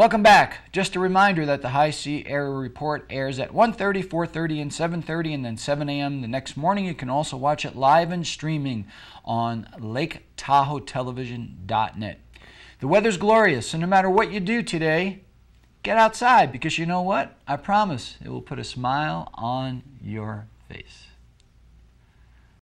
Welcome back. Just a reminder that the High Sierra Report airs at 1:30, 4:30, and 7:30, and then 7 a.m. the next morning. You can also watch it live and streaming on LakeTahoeTelevision.net. The weather's glorious, and no matter what you do today, get outside because you know what? I promise it will put a smile on your face.